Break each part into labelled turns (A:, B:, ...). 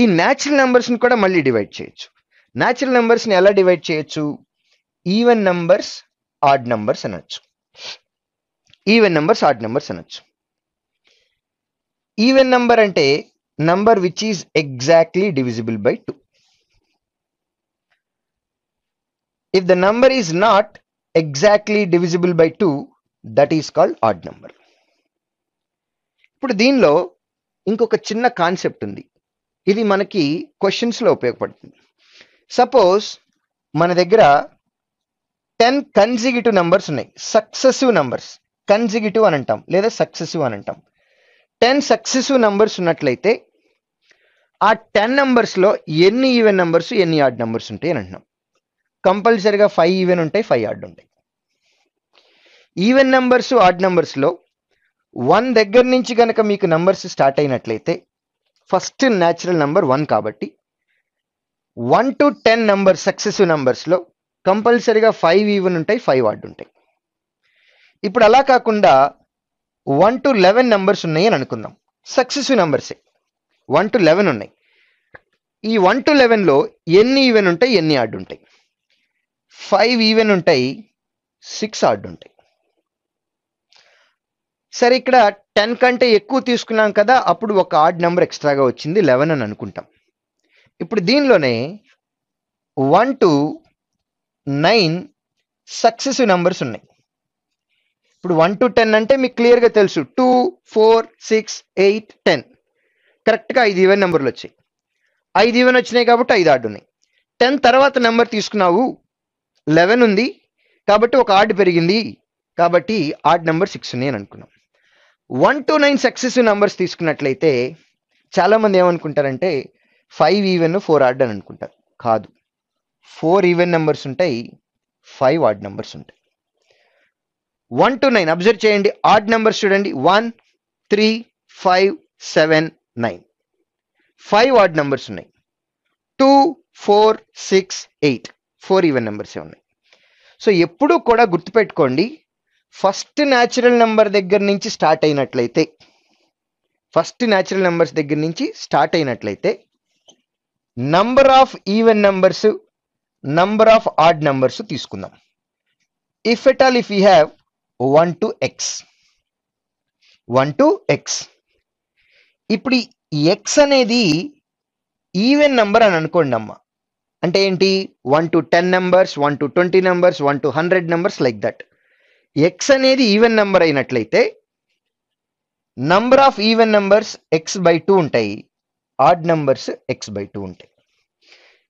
A: ఈ న్యాచురల్ నెంబర్స్ని కూడా మళ్ళీ డివైడ్ చేయొచ్చు. న్యాచురల్ నెంబర్స్ని ఎలా డివైడ్ చేయొచ్చు? ఈవెన్ నెంబర్స్ ఆడ్ నెంబర్స్ అనొచ్చు. ఈవెన్ నెంబర్స్ ఆడ్ నెంబర్స్ అనొచ్చు. ఈవెన్ నెంబర్ అంటే number which is exactly divisible by two if the number is not exactly divisible by two that is called odd number ఇప్పుడు దీనిలో ఇంకొక చిన్న concept ఉంది. ఇది మనకి క్వశ్చన్స్లో ఉపయోగపడుతుంది. సపోజ్ మన దగ్గర టెన్ కన్జిగిటివ్ నంబర్స్ ఉన్నాయి. సక్సెసివ్ నంబర్స్ కన్జిగిటివ్ అని అంటాం. లేదా సక్సెసివ్ అని అంటాం. టెన్ సక్సెసివ్ నంబర్స్ ఉన్నట్లయితే ఆ టెన్ నంబర్స్లో ఎన్ని ఈవెన్ నంబర్స్ ఎన్ని ఆడ్ నంబర్స్ ఉంటాయి అని అంటున్నాం. కంపల్సరిగా ఫైవ్ ఈవెన్ ఉంటాయి ఫైవ్ ఆడ్ ఉంటాయి. ఈవెన్ నెంబర్స్ ఆడ్ నెంబర్స్లో వన్ దగ్గర నుంచి కనుక మీకు నంబర్స్ స్టార్ట్ అయినట్లయితే ఫస్ట్ న్యాచురల్ నెంబర్ వన్ కాబట్టి one to ten number successive నెంబర్స్లో కంపల్సరీగా ఫైవ్ ఈవెన్ ఉంటాయి ఫైవ్ ఆడ్ ఉంటాయి. ఇప్పుడు అలా కాకుండా వన్ టు లెవెన్ నెంబర్స్ ఉన్నాయి అని అనుకుందాం. సక్సెసివ్ నెంబర్సే వన్ టు లెవెన్ ఉన్నాయి. ఈ వన్ టు లెవెన్లో ఎన్ని ఈవెన్ ఉంటాయి ఎన్ని ఆడ్ ఉంటాయి? ఫైవ్ ఈవెన్ ఉంటాయి సిక్స్ ఆడ్ ఉంటాయి. సరే ఇక్కడ టెన్ కంటే ఎక్కువ తీసుకున్నాం కదా అప్పుడు ఒక ఆడ్ నెంబర్ ఎక్స్ట్రాగా వచ్చింది లెవెన్ అని అనుకుంటాం. ఇప్పుడు దీనిలోనే one to nine successive numbers ఉన్నాయి. ఇప్పుడు వన్ టు టెన్ అంటే మీకు క్లియర్గా తెలుసు two four six eight ten. కరెక్ట్గా ఐదు ఈవెన్ నెంబర్లు వచ్చాయి. ఐదు ఈవెన్ వచ్చినాయి కాబట్టి ఐదు ఆడ్ ఉన్నాయి. టెన్ తర్వాత నెంబర్ తీసుకున్నావు లెవెన్ ఉంది కాబట్టి ఒక ఆడ్ పెరిగింది కాబట్టి ఆడ్ నెంబర్ సిక్స్ ఉన్నాయి అని అనుకున్నాం. One to nine successive numbers తీసుకున్నట్లయితే చాలామంది ఏమనుకుంటారంటే ఫైవ్ ఈవెన్ ఫోర్ ఆడ్ అని అనుకుంటారు. కాదు. ఫోర్ ఈవెన్ నెంబర్స్ ఉంటాయి ఫైవ్ ఆడ్ నెంబర్స్ ఉంటాయి. వన్ టు నైన్ అబ్జర్వ్ చేయండి. ఆడ్ నెంబర్స్ చూడండి. One three five seven nine five odd numbers ఉన్నాయి. Two four six eight four even నెంబర్సే ఉన్నాయి. సో ఎప్పుడూ కూడా గుర్తుపెట్టుకోండి ఫస్ట్ న్యాచురల్ నెంబర్ దగ్గర నుంచి స్టార్ట్ అయినట్లయితే ఫస్ట్ న్యాచురల్ నెంబర్స్ దగ్గర నుంచి స్టార్ట్ అయినట్లయితే number of even numbers number of odd numbers తీసుకుందాం. If at all if you have one to X one to X ఇప్పుడు ఎక్స్ అనేది ఈవెన్ నెంబర్ అని అనుకోండి అమ్మ. అంటే ఏంటి? One to ten numbers one to twenty numbers one to hundred numbers like that X అనేది even number అయినట్లయితే number of even numbers X by two ఉంటాయి. Odd numbers X by two ఉంటాయి.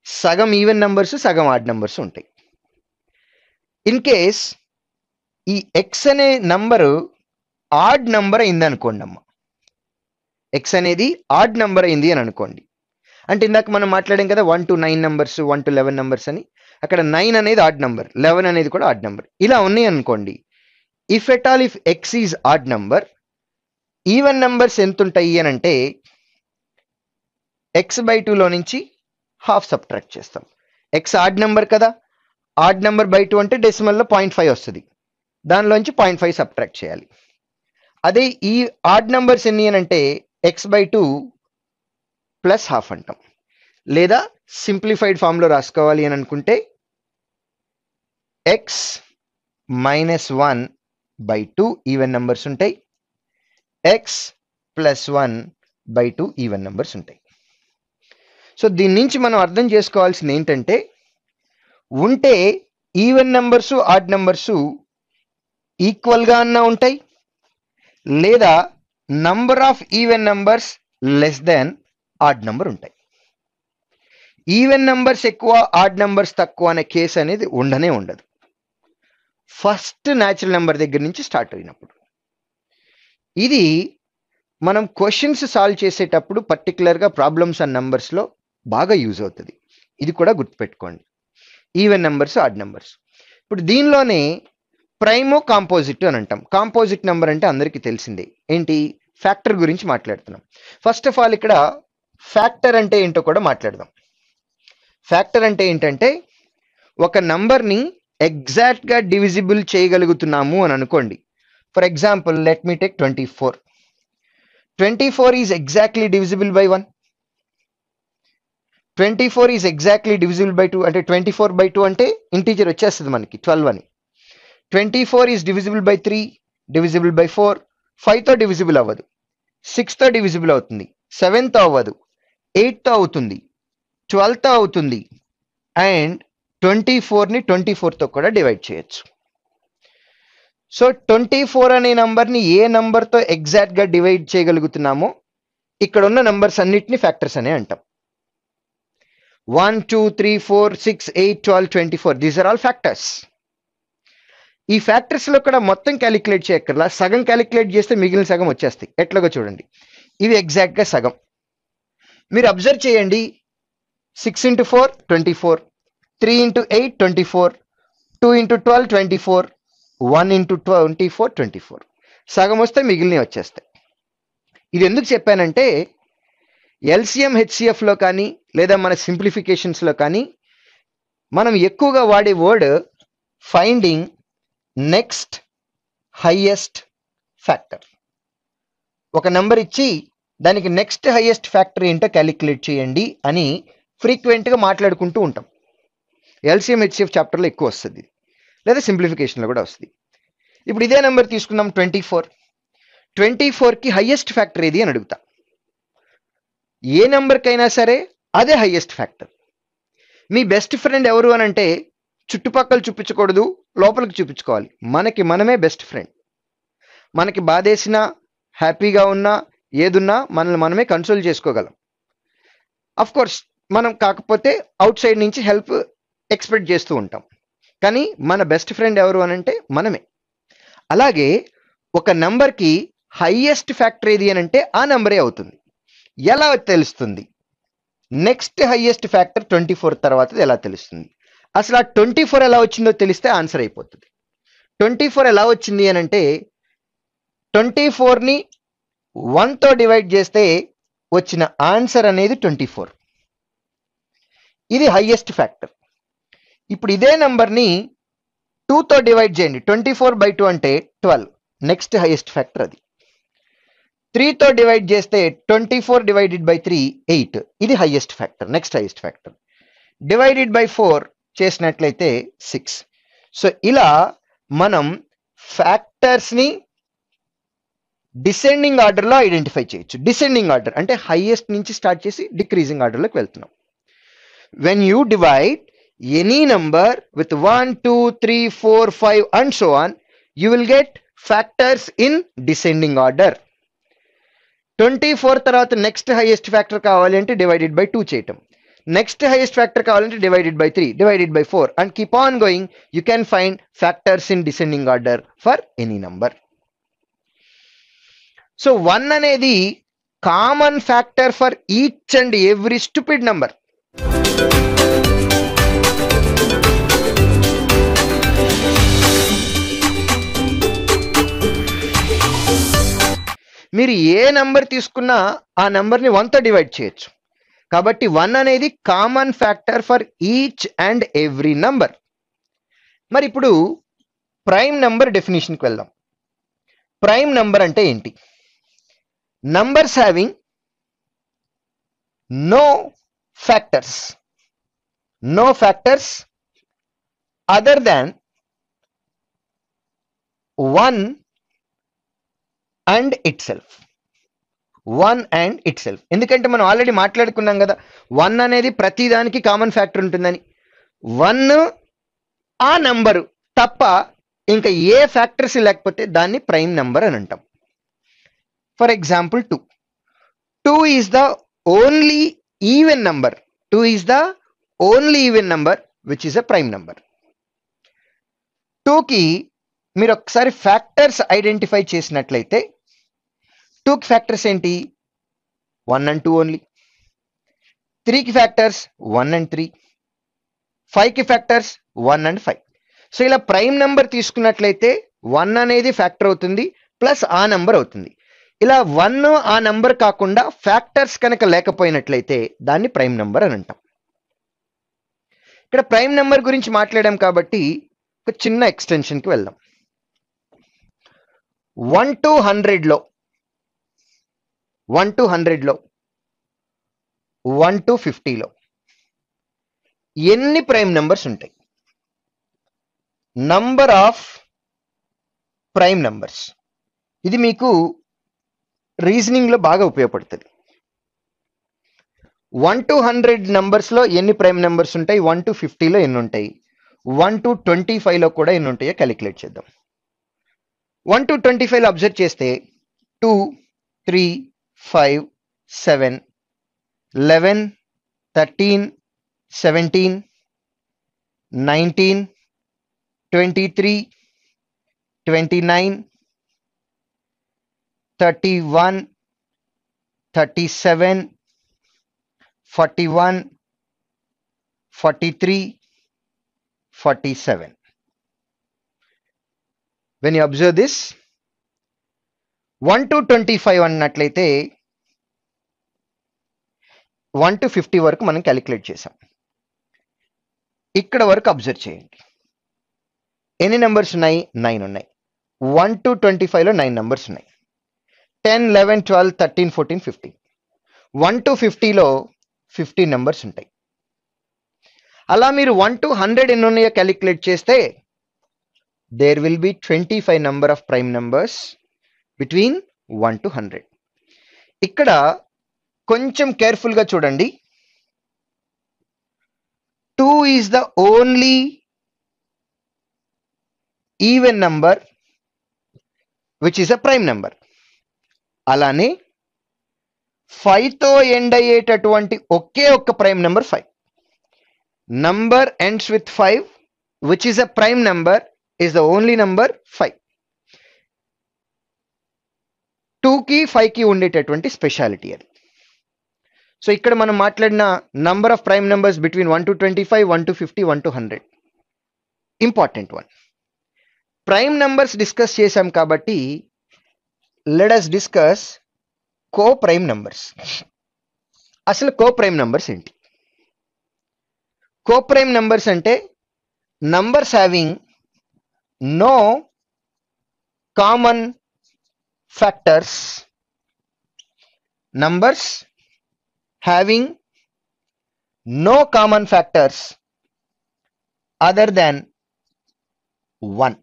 A: సగం ఈవెన్ నెంబర్స్ సగం odd numbers ఉంటాయి. In case ఈ X అనే number odd number అయింది అనుకోండి అమ్మ. ఎక్స్ అనేది ఆడ్ నెంబర్ అయింది అని అనుకోండి. అంటే ఇందాక మనం మాట్లాడాం కదా one to nine numbers one to eleven numbers అని. అక్కడ నైన్ అనేది ఆడ్ నెంబర్ లెవెన్ అనేది కూడా ఆడ్ నెంబర్ ఇలా ఉన్నాయి అనుకోండి. If at all if X is odd number even numbers ఎంత ఉంటాయి అని అంటే ఎక్స్ బై టూలో నుంచి హాఫ్ సబ్ట్రాక్ట్ చేస్తాం. ఎక్స్ ఆడ్ నెంబర్ కదా? ఆడ్ నెంబర్ బై టూ అంటే డెసిమల్లో పాయింట్ ఫైవ్ వస్తుంది. దానిలోంచి పాయింట్ ఫైవ్ సబ్ట్రాక్ట్ చేయాలి. అదే ఈ ఆడ్ నెంబర్స్ ఎన్ని అని అంటే X by two plus half అంటాం. లేదా సింప్లిఫైడ్ ఫామ్లో రాసుకోవాలి అని అనుకుంటే X minus one by two even numbers ఉంటాయి X plus one by two even numbers ఉంటాయి సో దీని నుంచి మనం అర్థం చేసుకోవాల్సింది ఏంటంటే ఉంటే ఈవెన్ నెంబర్సు ఆడ్ నెంబర్సు ఈక్వల్గా అన్నా ఉంటాయి లేదా number of even numbers less than odd number ఉంటాయి. ఈవెన్ నెంబర్స్ ఎక్కువ ఆడ్ నెంబర్స్ తక్కువ అనే కేసు అనేది ఉండనే ఉండదు. ఫస్ట్ న్యాచురల్ నెంబర్ దగ్గర నుంచి స్టార్ట్ అయినప్పుడు. ఇది మనం క్వశ్చన్స్ సాల్వ్ చేసేటప్పుడు పర్టికులర్గా ప్రాబ్లమ్స్ అండ్ నెంబర్స్లో బాగా యూజ్ అవుతుంది. ఇది కూడా గుర్తుపెట్టుకోండి. ఈవెన్ నెంబర్స్ ఆడ్ నెంబర్స్ ఇప్పుడు దీనిలోనే ప్రైమో కాంపోజిట్ అని అంటాం. కాంపోజిట్ నెంబర్ అంటే అందరికీ తెలిసిందే. ఏంటి? ఫ్యాక్టర్ గురించి మాట్లాడుతున్నాం. ఫస్ట్ ఆఫ్ ఆల్ ఇక్కడ ఫ్యాక్టర్ అంటే ఏంటో కూడా మాట్లాడదాం. ఫ్యాక్టర్ అంటే ఏంటంటే ఒక నంబర్ని ఎగ్జాక్ట్గా డివిజిబుల్ చేయగలుగుతున్నాము అని అనుకోండి. For example let me take twenty four. Twenty four is exactly divisible by one. Twenty four is exactly divisible by two అంటే ట్వంటీ ఫోర్ బై టూ అంటే ఇంటీజర్ వచ్చేస్తుంది మనకి ట్వెల్వ్ అని. Twenty four is divisible by three divisible by four. ఫైవ్తో divisible అవ్వదు. సిక్స్తో divisible అవుతుంది. సెవెన్తో అవ్వదు. ఎయిట్తో అవుతుంది. ట్వెల్వ్తో అవుతుంది. అండ్ ట్వంటీ ఫోర్ని ట్వంటీ ఫోర్తో కూడా డివైడ్ చేయొచ్చు. సో ట్వంటీ ఫోర్ అనే నంబర్ని ఏ నంబర్తో ఎగ్జాక్ట్గా డివైడ్ చేయగలుగుతున్నామో ఇక్కడ ఉన్న నంబర్స్ అన్నిటిని ఫ్యాక్టర్స్ అనే అంటాం. One two three four six eight twelve twenty four these are all factors ఈ ఫ్యాక్టర్స్లో కూడా మొత్తం క్యాలిక్యులేట్ చేయక్కర్లా సగం క్యాలిక్యులేట్ చేస్తే మిగిలిన సగం వచ్చేస్తాయి. ఎట్లాగో చూడండి. ఇవి ఎగ్జాక్ట్గా సగం. మీరు అబ్జర్వ్ చేయండి. Six into four twenty four three into eight twenty four two into twelve twenty four one into twenty four twenty four సగం వస్తే మిగిలినవి వచ్చేస్తాయి. ఇది ఎందుకు చెప్పానంటే ఎల్సిఎం హెచ్సిఎఫ్లో కానీ లేదా మన సింప్లిఫికేషన్స్లో కానీ మనం ఎక్కువగా వాడే word finding next highest factor. ఒక నెంబర్ ఇచ్చి దానికి నెక్స్ట్ హయ్యెస్ట్ ఫ్యాక్టర్ ఏంటో క్యాలిక్యులేట్ చేయండి అని ఫ్రీక్వెంట్గా మాట్లాడుకుంటూ ఉంటాం. ఎల్సిఎం హెచ్సిఎఫ్ చాప్టర్లో ఎక్కువ వస్తుంది. లేదా సింప్లిఫికేషన్లో కూడా వస్తుంది. ఇప్పుడు ఇదే నెంబర్ తీసుకుందాం ట్వంటీ ఫోర్ ట్వంటీ ఫోర్కి హయ్యెస్ట్ ఫ్యాక్టర్ ఏది అని అడుగుతా. ఏ నెంబర్కైనా సరే అదే హయ్యెస్ట్ ఫ్యాక్టర్ మీ బెస్ట్ ఫ్రెండ్ ఎవరు అని అంటే చుట్టుపక్కల చూపించకూడదు లోపలికి చూపించుకోవాలి. మనకి మనమే బెస్ట్ ఫ్రెండ్ మనకి బాధేసినా హ్యాపీగా ఉన్నా ఏదున్నా మనల్ని మనమే కన్సోల్ చేసుకోగలం. అఫ్ కోర్స్ మనం కాకపోతే అవుట్ సైడ్ నుంచి హెల్ప్ ఎక్స్పెక్ట్ చేస్తూ ఉంటాం. కానీ మన బెస్ట్ ఫ్రెండ్ ఎవరు అని అంటే మనమే. అలాగే ఒక నెంబర్కి హయ్యెస్ట్ ఫ్యాక్టర్ ఏది అని అంటే ఆ నెంబరే అవుతుంది. ఎలా తెలుస్తుంది? Next highest factor twenty four తర్వాత ఎలా తెలుస్తుంది? అసలు ఆ ట్వంటీ ఫోర్ ఎలా వచ్చిందో తెలిస్తే ఆన్సర్ అయిపోతుంది. ట్వంటీ ఫోర్ ఎలా వచ్చింది అని అంటే ట్వంటీ ఫోర్ని వన్తో డివైడ్ చేస్తే వచ్చిన ఆన్సర్ అనేది ట్వంటీ ఫోర్. ఇది హయ్యెస్ట్ ఫ్యాక్టర్. ఇప్పుడు ఇదే నెంబర్ని టూతో డివైడ్ చేయండి. ట్వంటీ ఫోర్ బై టూ అంటే ట్వెల్వ్. నెక్స్ట్ హైయెస్ట్ ఫ్యాక్టర్ అది. త్రీతో డివైడ్ చేస్తే twenty four divided by three eight. ఇది highest factor. Next highest factor. Divided by four చేసినట్లయితే సిక్స్. సో ఇలా మనం ఫ్యాక్టర్స్ని డిసెండింగ్ ఆర్డర్లో ఐడెంటిఫై చేయొచ్చు. డిసెండింగ్ ఆర్డర్ అంటే హైయెస్ట్ నుంచి స్టార్ట్ చేసి డిక్రీజింగ్ ఆర్డర్లోకి వెళ్తున్నాం. When you divide any number with one two three four five and so on you will get factors in descending order twenty four తర్వాత నెక్స్ట్ హైయెస్ట్ ఫ్యాక్టర్ కావాలి అంటే divided by two చేయటం. Next highest factor కావాలంటే divided by three divided by four and keep on going you can find factors in descending order for any number so one అనేది common factor for each and every stupid number మీరు ఏ number తీసుకున్నా ఆ నెంబర్ని వన్తో divide చేయొచ్చు. కాబట్టి one అనేది common factor for each and every number మరి ఇప్పుడు ప్రైమ్ నంబర్ డెఫినేషన్కి వెళ్దాం. ప్రైమ్ నంబర్ అంటే ఏంటి? Numbers having no factors no factors other than one and itself one and itself ఎందుకంటే మనం ఆల్రెడీ మాట్లాడుకున్నాం కదా వన్ అనేది ప్రతిదానికి కామన్ ఫ్యాక్టర్ ఉంటుందని. వన్ ఆ నంబరు తప్ప ఇంకా ఏ ఫ్యాక్టర్స్ లేకపోతే దాన్ని ప్రైమ్ నంబర్ అని అంటాం. For example two two is the only even number two is the only even number which is a prime number టూకి మీరు ఒకసారి ఫ్యాక్టర్స్ ఐడెంటిఫై చేసినట్లయితే టూకి ఫ్యాక్టర్స్ ఏంటి? One and two only. త్రీకి ఫ్యాక్టర్స్ వన్ అండ్ త్రీ. ఫైవ్కి factors one and five. So ఇలా prime number తీసుకున్నట్లయితే వన్ అనేది ఫ్యాక్టర్ అవుతుంది ప్లస్ ఆ నెంబర్ అవుతుంది. ఇలా వన్ ఆ నెంబర్ కాకుండా ఫ్యాక్టర్స్ కనుక లేకపోయినట్లయితే దాన్ని ప్రైమ్ నెంబర్ అని అంటాం. ఇక్కడ ప్రైమ్ నెంబర్ గురించి మాట్లాడాం కాబట్టి ఒక చిన్న ఎక్స్టెన్షన్కి వెళ్దాం. వన్ టు హండ్రెడ్లో వన్ టు హండ్రెడ్లో వన్ టు ఫిఫ్టీలో ఎన్ని ప్రైమ్ నెంబర్స్ ఉంటాయి? Number of prime numbers. ఇది మీకు రీజనింగ్లో బాగా ఉపయోగపడుతుంది. వన్ టు హండ్రెడ్ నెంబర్స్లో ఎన్ని ప్రైమ్ నెంబర్స్ ఉంటాయి? వన్ టు ఫిఫ్టీలో ఎన్ని ఉంటాయి? వన్ టు ట్వంటీ ఫైవ్లో కూడా ఎన్ని ఉంటాయో క్యాలిక్యులేట్ చేద్దాం. వన్ టు ట్వంటీ ఫైవ్లో అబ్జర్వ్ చేస్తే two three 5, 7, 11, 13, 17, 19, 23, 29, 31, 37, 41, 43, 47. When you observe this, one to twenty five అన్నట్లయితే వన్ టు ఫిఫ్టీ వరకు మనం క్యాలిక్యులేట్ చేసాం ఇక్కడ వరకు అబ్జర్వ్ చేయండి. ఎన్ని నెంబర్స్ ఉన్నాయి? నైన్ ఉన్నాయి. వన్ టు ట్వంటీ ఫైవ్లో నైన్ నెంబర్స్ ఉన్నాయి. Ten eleven twelve thirteen fourteen fifteen. One to ఫిఫ్టీలో ఫిఫ్టీన్ నెంబర్స్ ఉంటాయి. అలా మీరు వన్ టు హండ్రెడ్ ఎన్ని ఉన్నాయో క్యాలిక్యులేట్ చేస్తే there will be twenty five number of prime numbers between one to hundred ఇక్కడ కొంచెం కేర్ఫుల్గా చూడండి. Two is the only even number which is a prime number అలానే ఫైవ్తో ఎండ్ అయ్యేటటువంటి ఒకే ఒక్క prime number five number ends with five which is a prime number is the only number five టూకి ఫైవ్కి ఉండేటటువంటి స్పెషాలిటీ అది. సో ఇక్కడ మనం మాట్లాడిన number of prime numbers between one to twenty five one to fifty one to hundred important one prime numbers discuss చేశాం కాబట్టి let us discuss కో prime numbers అసలు కో ప్రైమ్ నెంబర్స్ ఏంటి? కో ప్రైమ్ నెంబర్స్ అంటే numbers having no common factors numbers having no common factors other than 1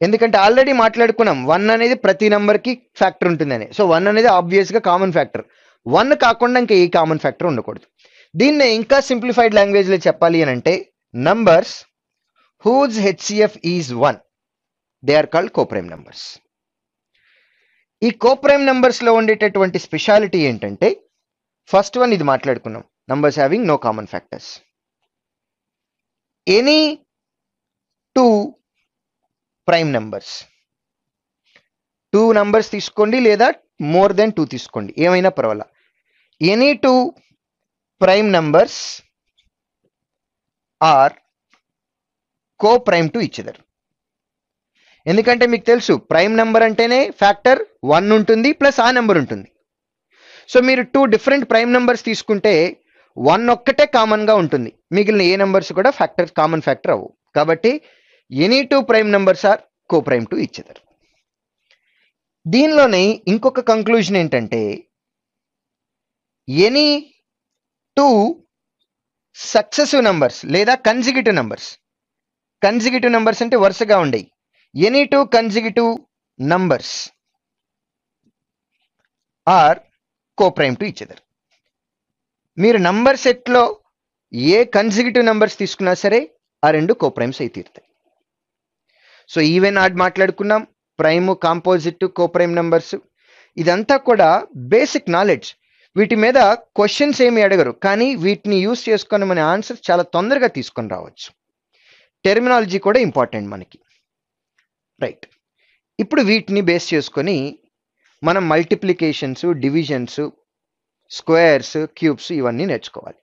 A: ఎందుకంటే already మాట్లాడుకున్నాం one అనేది ప్రతి నెంబర్కి ఫ్యాక్టర్ ఉంటుందని. సో వన్ అనేది ఆబ్వియస్గా కామన్ ఫ్యాక్టర్ వన్ కాకుండా ఇంకా ఏ కామన్ ఫ్యాక్టర్ ఉండకూడదు. దీన్నే ఇంకా సింప్లిఫైడ్ లాంగ్వేజ్లో చెప్పాలి అని అంటే numbers whose HCF is one they are called coprime numbers ఈ కోప్రైమ్ నెంబర్స్లో ఉండేటటువంటి స్పెషాలిటీ ఏంటంటే ఫస్ట్ వన్ ఇది మాట్లాడుకున్నాం. Numbers having no common factors any two prime numbers two numbers తీసుకోండి లేదా మోర్ దెన్ టూ తీసుకోండి. ఏమైనా పర్వాలా? Any two prime numbers are coprime to each other ఎందుకంటే మీకు తెలుసు ప్రైమ్ నెంబర్ అంటేనే ఫ్యాక్టర్ వన్ ఉంటుంది ప్లస్ ఆ నెంబర్ ఉంటుంది. సో మీరు టూ డిఫరెంట్ ప్రైమ్ నెంబర్స్ తీసుకుంటే వన్ ఒక్కటే కామన్గా ఉంటుంది. మిగిలిన ఏ నెంబర్స్ కూడా ఫ్యాక్టర్ కామన్ ఫ్యాక్టర్ అవ్వు కాబట్టి any two prime numbers are coprime to each other దీనిలోనే ఇంకొక కంక్లూజన్ ఏంటంటే ఎనీ టూ సక్సెసివ్ నెంబర్స్ లేదా కన్జిగిటివ్ నెంబర్స్ కన్జిగిటివ్ నెంబర్స్ అంటే వరుసగా ఉండేవి. Any two consecutive numbers are coprime to each other మీరు నంబర్ సెట్లో ఏ కన్జిగిటివ్ నెంబర్స్ తీసుకున్నా సరే ఆ రెండు కోప్రైమ్స్ అయి తీరుతాయి. సో ఈవెన్ ఆడ్ మాట్లాడుకున్నాం ప్రైమ్ కాంపోజిట్ కోప్రైమ్ నెంబర్స్. ఇదంతా కూడా బేసిక్ నాలెడ్జ్. వీటి మీద క్వశ్చన్స్ ఏమి అడగరు కానీ వీటిని యూస్ చేసుకొని మన ఆన్సర్ చాలా తొందరగా తీసుకొని రావచ్చు. టెర్మినాలజీ కూడా ఇంపార్టెంట్ మనకి. రైట్ ఇప్పుడు వీటిని బేస్ చేసుకొని మనం మల్టిప్లికేషన్స్ డివిజన్స్ స్క్వేర్స్ క్యూబ్స్ ఇవన్నీ నేర్చుకోవాలి.